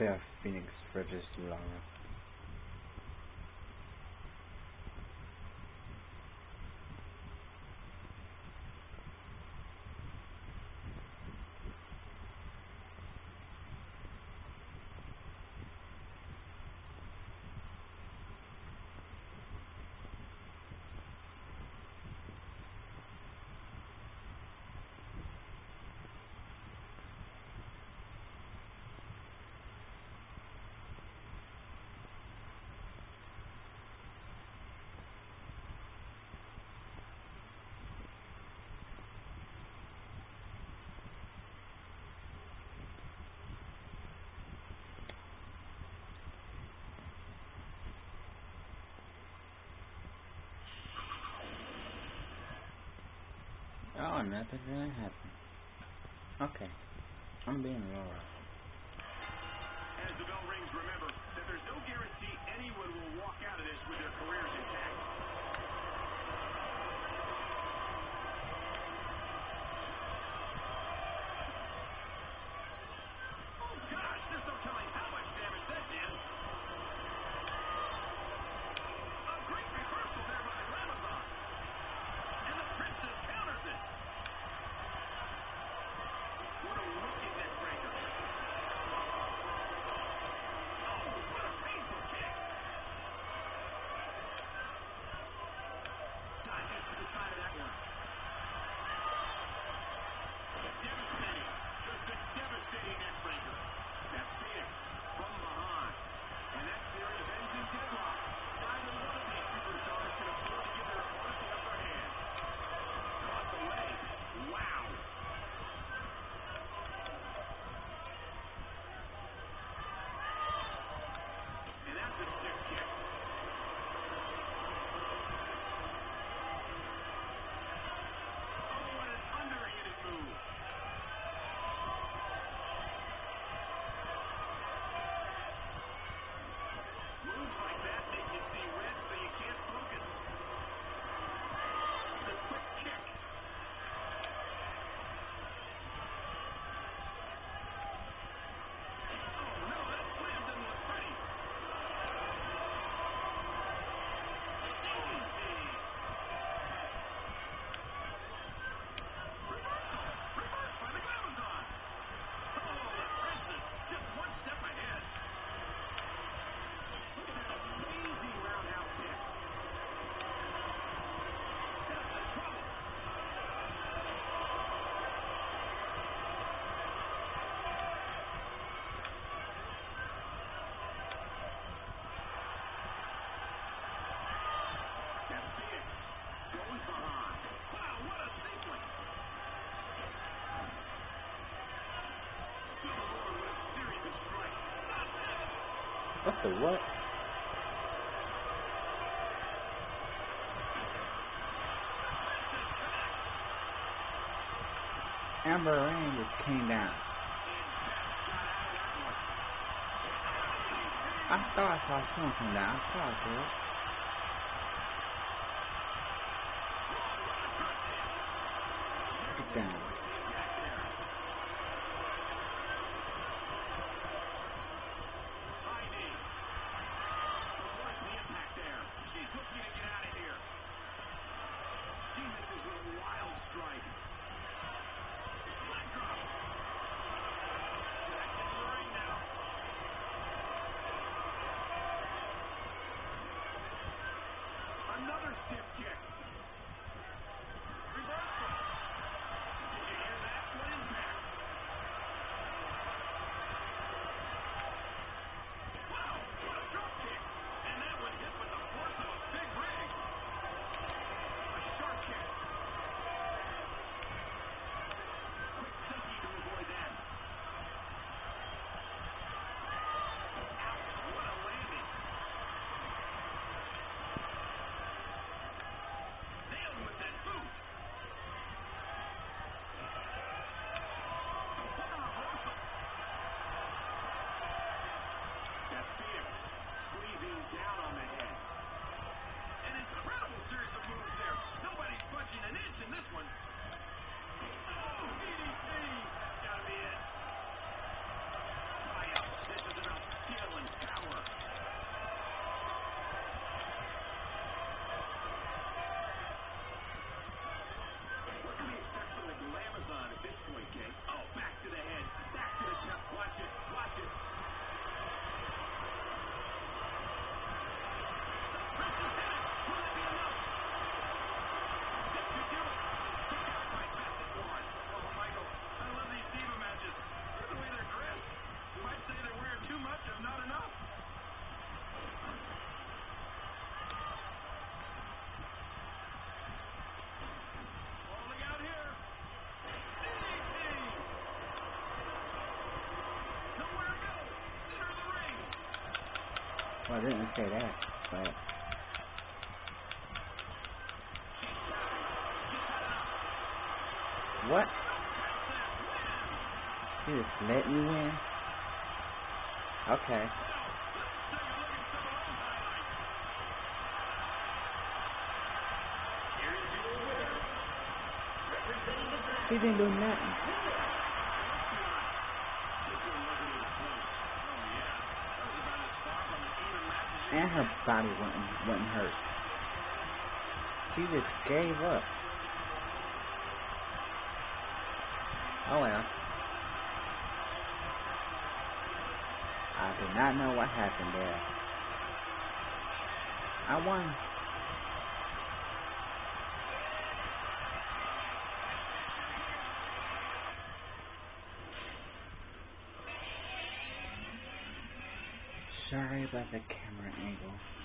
pair of Phoenix Regis Laura. Nothing's gonna happen. Okay. I'm being loyal. As the bell rings, remember that there's no guarantee anyone will walk out of this with their careers intact. What the what? Amber Rain just came down. I thought I saw someone come down. I thought I did. Get down. Well, I didn't say that, but... What? You just let me win? Okay. He didn't do nothing. And her body wasn't, wasn't hurt. She just gave up. Oh well. I do not know what happened there. I won. Sorry about the camera angle.